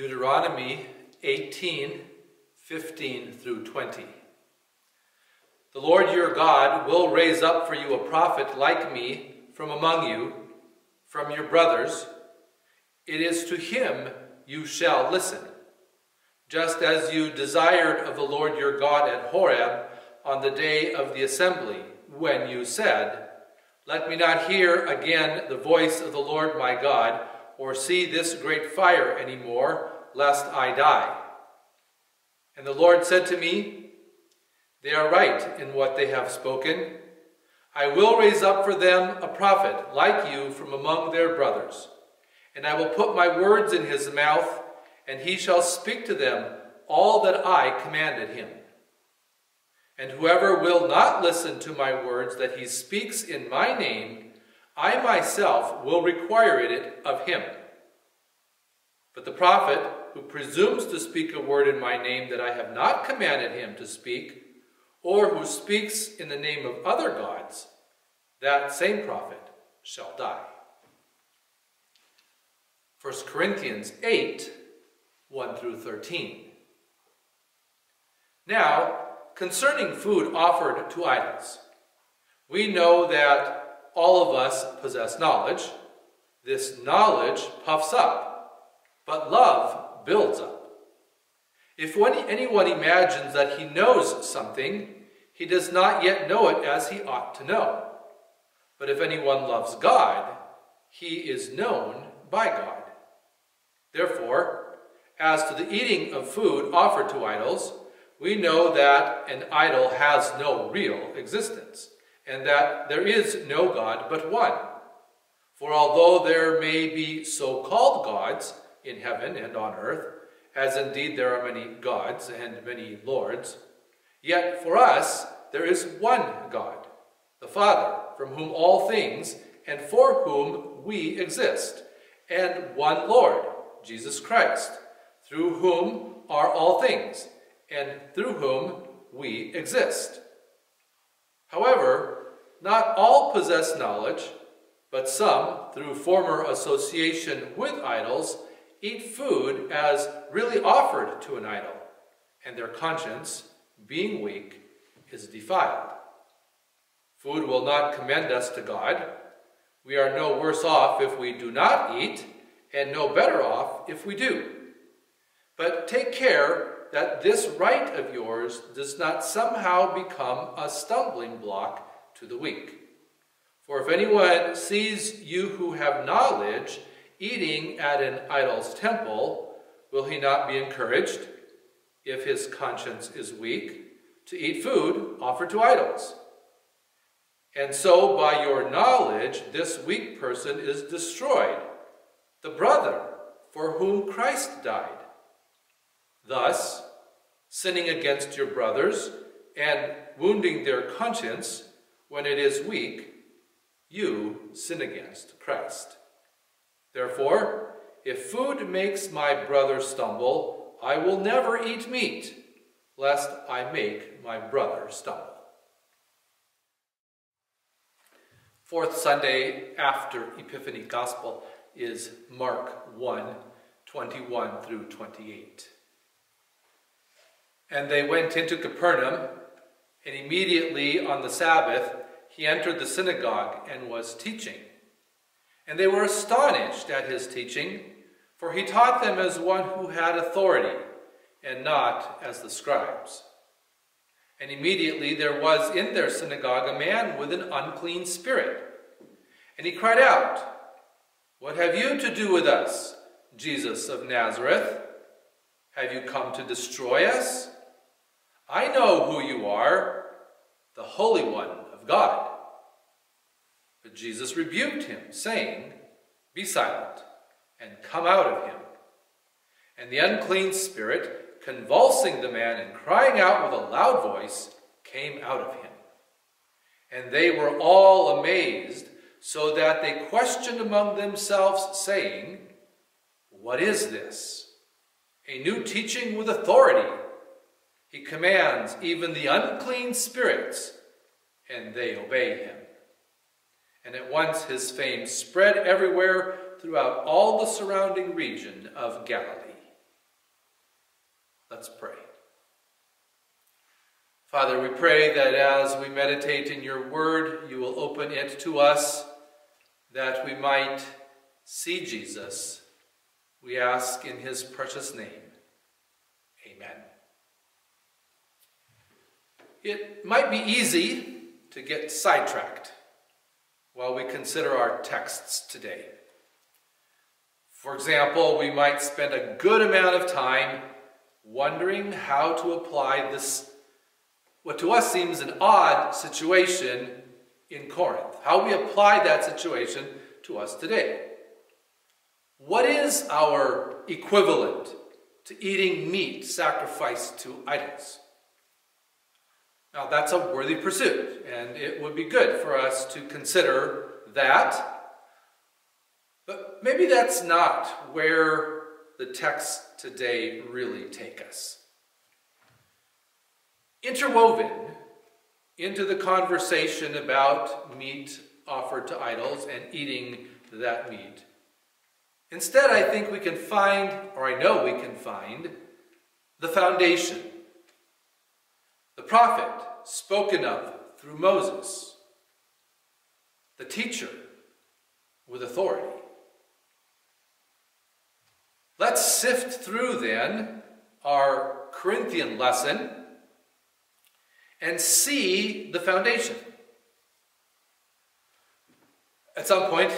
Deuteronomy 18, 15 through 20. The Lord your God will raise up for you a prophet like me from among you, from your brothers. It is to him you shall listen, just as you desired of the Lord your God at Horeb on the day of the assembly, when you said, Let me not hear again the voice of the Lord my God, or see this great fire any more, lest I die. And the Lord said to me, They are right in what they have spoken. I will raise up for them a prophet like you from among their brothers. And I will put my words in his mouth, and he shall speak to them all that I commanded him. And whoever will not listen to my words that he speaks in my name, I myself will require it of him. But the prophet who presumes to speak a word in my name that I have not commanded him to speak, or who speaks in the name of other gods, that same prophet shall die. 1 Corinthians 8, 1 through 13. Now, concerning food offered to idols, we know that all of us possess knowledge. This knowledge puffs up, but love builds up. If any anyone imagines that he knows something, he does not yet know it as he ought to know. But if anyone loves God, he is known by God. Therefore, as to the eating of food offered to idols, we know that an idol has no real existence and that there is no God but one. For although there may be so-called gods in heaven and on earth, as indeed there are many gods and many lords, yet for us there is one God, the Father, from whom all things and for whom we exist, and one Lord, Jesus Christ, through whom are all things, and through whom we exist. However, not all possess knowledge, but some, through former association with idols, eat food as really offered to an idol, and their conscience, being weak, is defiled. Food will not commend us to God. We are no worse off if we do not eat, and no better off if we do. But take care that this right of yours does not somehow become a stumbling block to the weak. For if anyone sees you who have knowledge eating at an idol's temple, will he not be encouraged, if his conscience is weak, to eat food offered to idols? And so by your knowledge, this weak person is destroyed, the brother for whom Christ died. Thus, sinning against your brothers and wounding their conscience, when it is weak, you sin against Christ. Therefore, if food makes my brother stumble, I will never eat meat, lest I make my brother stumble. Fourth Sunday after Epiphany Gospel is Mark 1 21 through 28. And they went into Capernaum, and immediately on the Sabbath, he entered the synagogue and was teaching. And they were astonished at his teaching, for he taught them as one who had authority, and not as the scribes. And immediately there was in their synagogue a man with an unclean spirit. And he cried out, What have you to do with us, Jesus of Nazareth? Have you come to destroy us? I know who you are, the Holy One of God. But Jesus rebuked him, saying, Be silent, and come out of him. And the unclean spirit, convulsing the man and crying out with a loud voice, came out of him. And they were all amazed, so that they questioned among themselves, saying, What is this? A new teaching with authority. He commands even the unclean spirits, and they obey him. And at once his fame spread everywhere throughout all the surrounding region of Galilee. Let's pray. Father, we pray that as we meditate in your word, you will open it to us that we might see Jesus. We ask in his precious name. Amen. It might be easy to get sidetracked while we consider our texts today. For example, we might spend a good amount of time wondering how to apply this, what to us seems an odd situation in Corinth, how we apply that situation to us today. What is our equivalent to eating meat sacrificed to idols? Now, that's a worthy pursuit, and it would be good for us to consider that. But maybe that's not where the texts today really take us. Interwoven into the conversation about meat offered to idols and eating that meat. Instead, I think we can find, or I know we can find, the foundation the prophet spoken of through Moses, the teacher with authority. Let's sift through then our Corinthian lesson and see the foundation. At some point,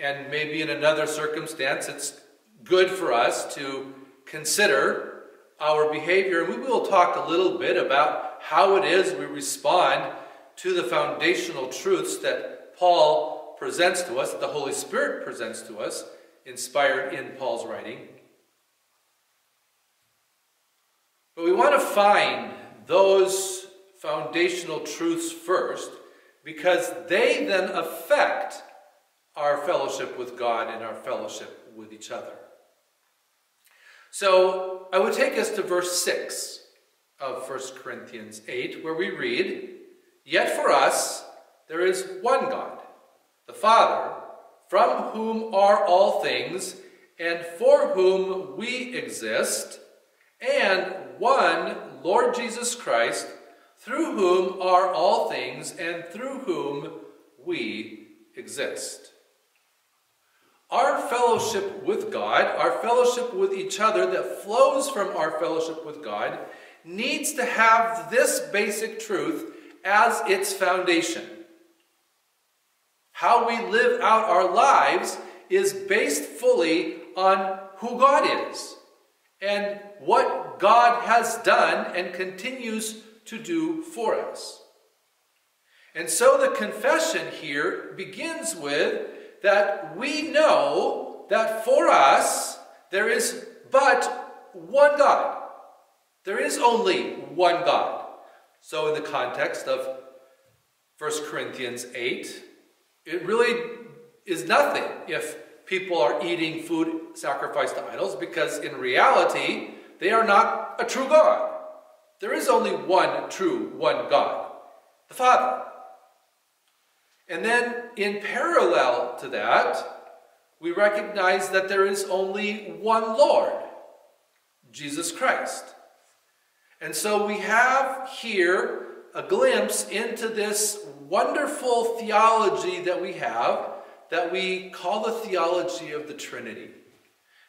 and maybe in another circumstance, it's good for us to consider our behavior. And we will talk a little bit about how it is we respond to the foundational truths that Paul presents to us, that the Holy Spirit presents to us, inspired in Paul's writing. But we want to find those foundational truths first because they then affect our fellowship with God and our fellowship with each other. So I would take us to verse 6 of 1 Corinthians 8, where we read, Yet for us there is one God, the Father, from whom are all things, and for whom we exist, and one Lord Jesus Christ, through whom are all things, and through whom we exist. Our fellowship with God, our fellowship with each other that flows from our fellowship with God, needs to have this basic truth as its foundation. How we live out our lives is based fully on who God is and what God has done and continues to do for us. And so the confession here begins with that we know that for us there is but one God. There is only one God. So, in the context of 1 Corinthians 8, it really is nothing if people are eating food sacrificed to idols because in reality they are not a true God. There is only one true, one God, the Father. And then, in parallel to that, we recognize that there is only one Lord, Jesus Christ. And so we have here a glimpse into this wonderful theology that we have that we call the theology of the Trinity.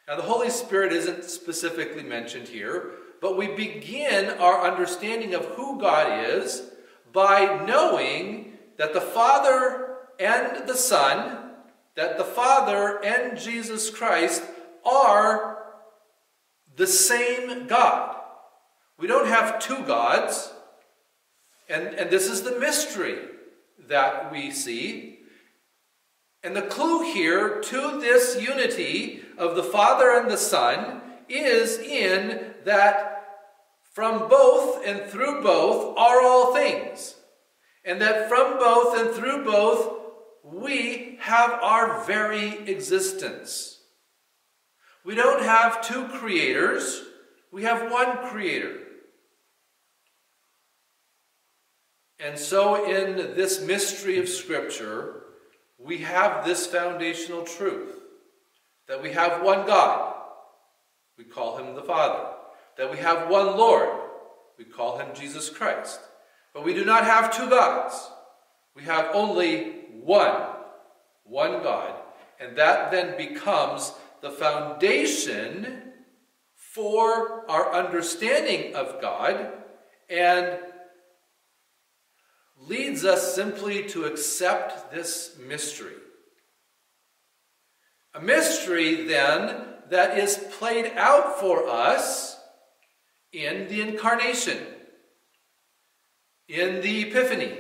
Now, the Holy Spirit isn't specifically mentioned here, but we begin our understanding of who God is by knowing that the Father and the Son, that the Father and Jesus Christ are the same God. We don't have two gods, and, and this is the mystery that we see. And the clue here to this unity of the Father and the Son is in that from both and through both are all things and that from both and through both we have our very existence. We don't have two creators, we have one creator. And so, in this mystery of Scripture, we have this foundational truth that we have one God. We call him the Father. that we have one Lord. We call him Jesus Christ. But we do not have two gods. We have only one, one God. And that then becomes the foundation for our understanding of God and leads us simply to accept this mystery. A mystery, then, that is played out for us in the incarnation, in the epiphany,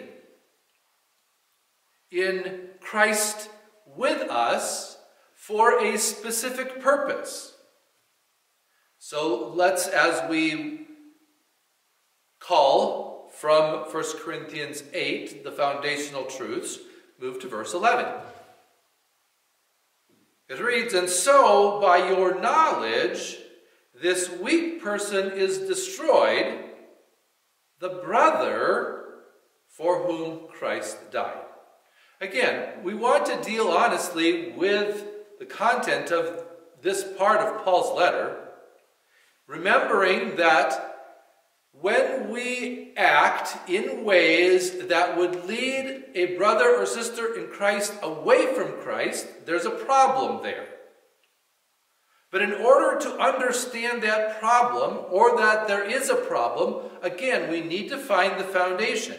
in Christ with us for a specific purpose. So let's, as we call from 1 Corinthians 8, the foundational truths, move to verse 11. It reads, And so, by your knowledge, this weak person is destroyed, the brother for whom Christ died. Again, we want to deal honestly with the content of this part of Paul's letter, remembering that when we act in ways that would lead a brother or sister in Christ away from Christ, there's a problem there. But in order to understand that problem, or that there is a problem, again, we need to find the foundation.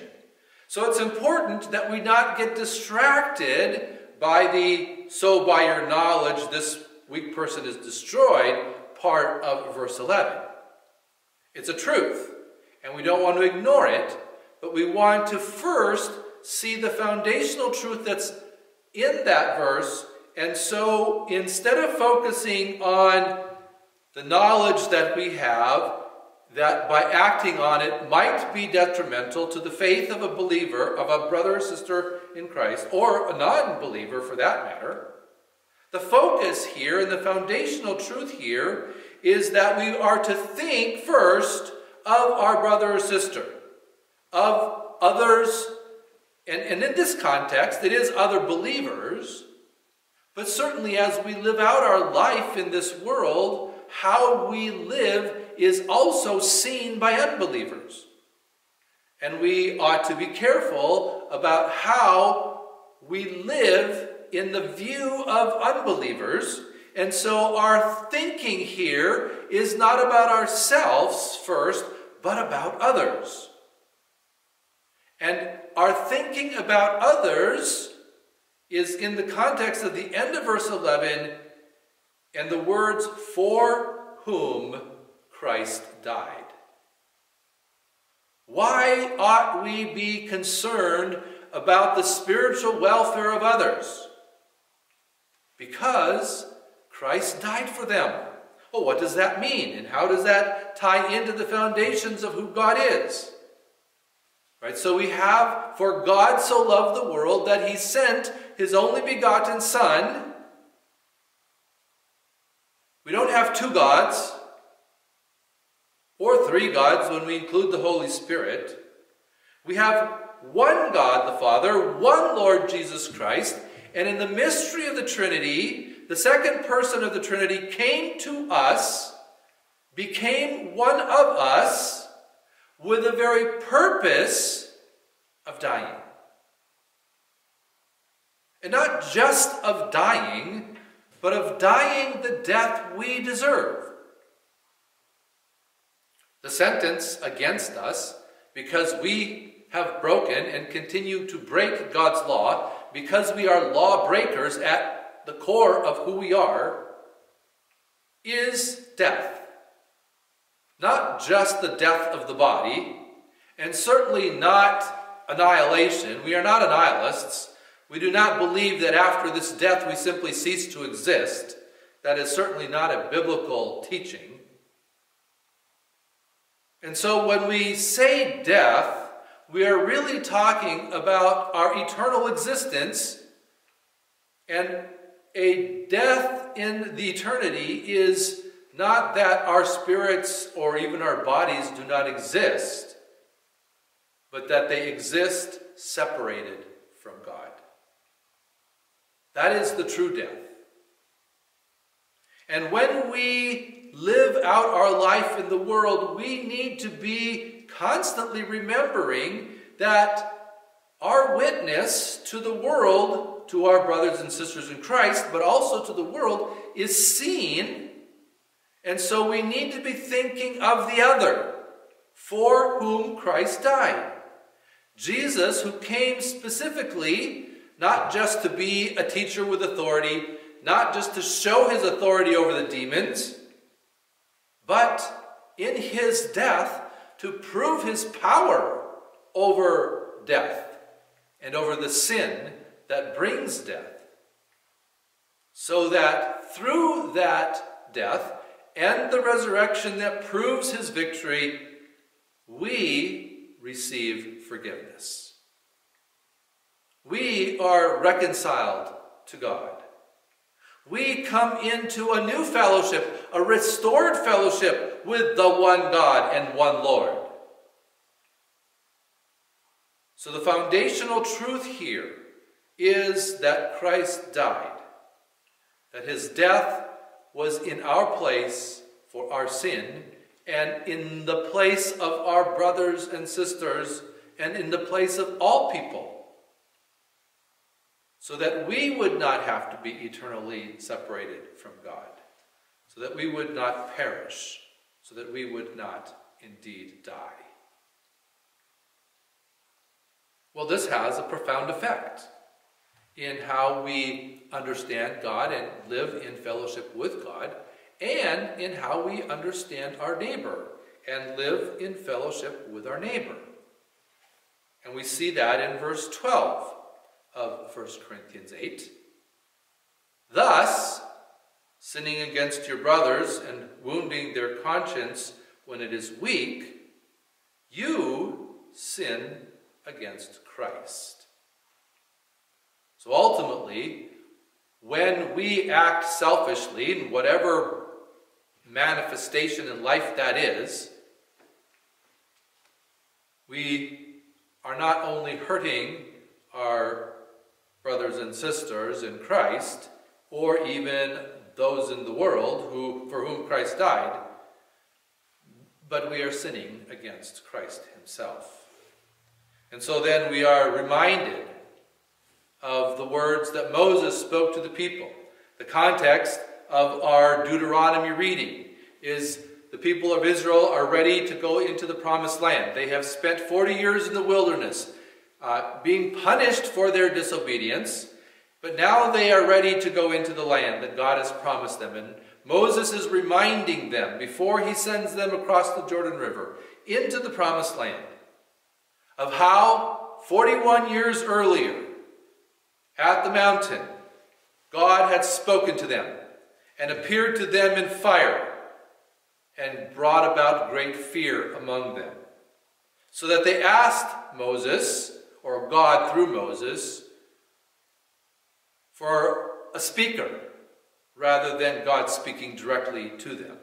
So it's important that we not get distracted by the so by your knowledge this weak person is destroyed part of verse 11. It's a truth, and we don't want to ignore it, but we want to first see the foundational truth that's in that verse. And so instead of focusing on the knowledge that we have, that by acting on it might be detrimental to the faith of a believer, of a brother or sister in Christ, or a non believer for that matter. The focus here and the foundational truth here is that we are to think first of our brother or sister, of others, and, and in this context, it is other believers, but certainly as we live out our life in this world, how we live is also seen by unbelievers. And we ought to be careful about how we live in the view of unbelievers. And so our thinking here is not about ourselves first, but about others. And our thinking about others is in the context of the end of verse 11 and the words, for whom Christ died. Why ought we be concerned about the spiritual welfare of others? Because Christ died for them. Well, what does that mean? And how does that tie into the foundations of who God is? Right? So we have, for God so loved the world that he sent his only begotten Son. We don't have two gods or three gods when we include the Holy Spirit. We have one God the Father, one Lord Jesus Christ, and in the mystery of the Trinity, the second person of the Trinity came to us, became one of us, with the very purpose of dying. And not just of dying, but of dying the death we deserve. The sentence against us, because we have broken and continue to break God's law, because we are lawbreakers at the core of who we are, is death. Not just the death of the body, and certainly not annihilation. We are not annihilists. We do not believe that after this death we simply cease to exist. That is certainly not a biblical teaching. And so when we say death, we are really talking about our eternal existence. And a death in the eternity is not that our spirits or even our bodies do not exist, but that they exist separated from God. That is the true death. And when we live out our life in the world, we need to be constantly remembering that our witness to the world, to our brothers and sisters in Christ, but also to the world, is seen. And so we need to be thinking of the other for whom Christ died. Jesus, who came specifically not just to be a teacher with authority, not just to show his authority over the demons, but in his death to prove his power over death and over the sin that brings death. So that through that death and the resurrection that proves his victory, we receive forgiveness. We are reconciled to God. We come into a new fellowship, a restored fellowship with the one God and one Lord. So the foundational truth here is that Christ died, that his death was in our place for our sin, and in the place of our brothers and sisters, and in the place of all people, so that we would not have to be eternally separated from God, so that we would not perish, so that we would not indeed die. Well, this has a profound effect in how we understand God and live in fellowship with God, and in how we understand our neighbor and live in fellowship with our neighbor. And we see that in verse 12 of 1 Corinthians 8. Thus, sinning against your brothers and wounding their conscience when it is weak, you sin against Christ. So ultimately, when we act selfishly, in whatever manifestation in life that is, we are not only hurting our brothers and sisters in Christ, or even those in the world who, for whom Christ died, but we are sinning against Christ himself. And so then we are reminded of the words that Moses spoke to the people. The context of our Deuteronomy reading is the people of Israel are ready to go into the promised land. They have spent 40 years in the wilderness uh, being punished for their disobedience, but now they are ready to go into the land that God has promised them. And Moses is reminding them before he sends them across the Jordan River into the promised land of how 41 years earlier at the mountain, God had spoken to them and appeared to them in fire and brought about great fear among them. So that they asked Moses, or God through Moses, for a speaker rather than God speaking directly to them.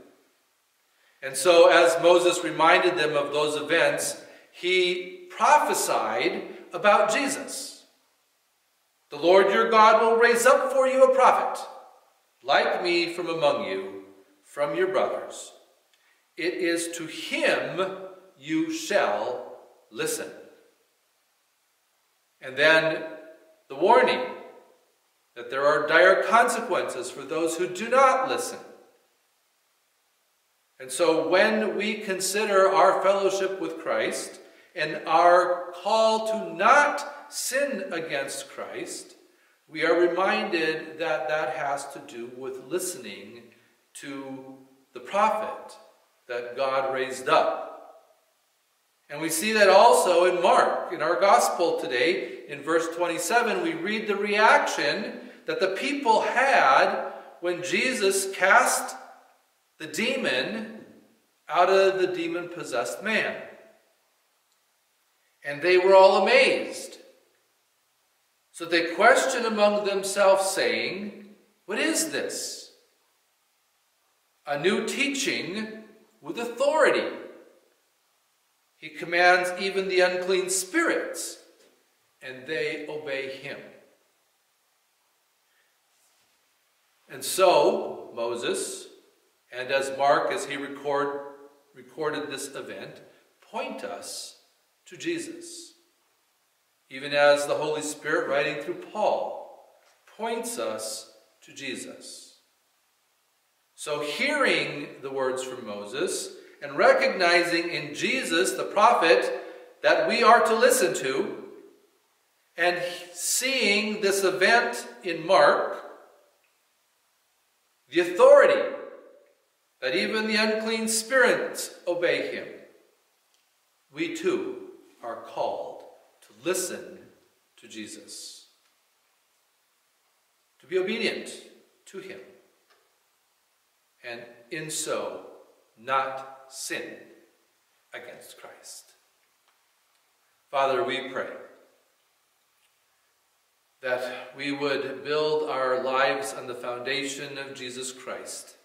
And so, as Moses reminded them of those events, he prophesied about Jesus. The Lord your God will raise up for you a prophet, like me from among you, from your brothers. It is to him you shall listen. And then the warning that there are dire consequences for those who do not listen. And so when we consider our fellowship with Christ, and our call to not sin against Christ, we are reminded that that has to do with listening to the prophet that God raised up. And we see that also in Mark. In our gospel today, in verse 27, we read the reaction that the people had when Jesus cast the demon out of the demon possessed man. And they were all amazed. So they questioned among themselves, saying, What is this? A new teaching with authority. He commands even the unclean spirits, and they obey him. And so, Moses And as Mark, as he record, recorded this event, point us to Jesus. Even as the Holy Spirit, writing through Paul, points us to Jesus. So, hearing the words from Moses and recognizing in Jesus, the prophet, that we are to listen to, and seeing this event in Mark, the authority that even the unclean spirits obey him, we too are called to listen to Jesus, to be obedient to him, and in so not sin against Christ. Father, we pray that we would build our lives on the foundation of Jesus Christ,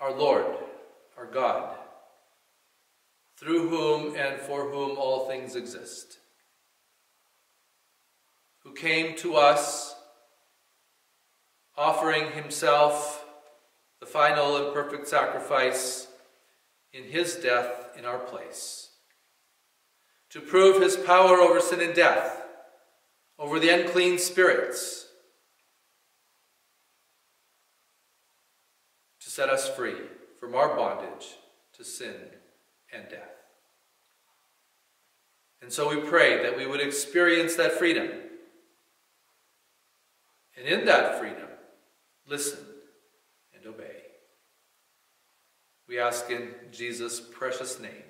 our Lord, our God, through whom and for whom all things exist, who came to us offering himself the final and perfect sacrifice in his death in our place to prove his power over sin and death, over the unclean spirits, to set us free from our bondage to sin and death. And so we pray that we would experience that freedom. And in that freedom, listen and obey. We ask in Jesus' precious name.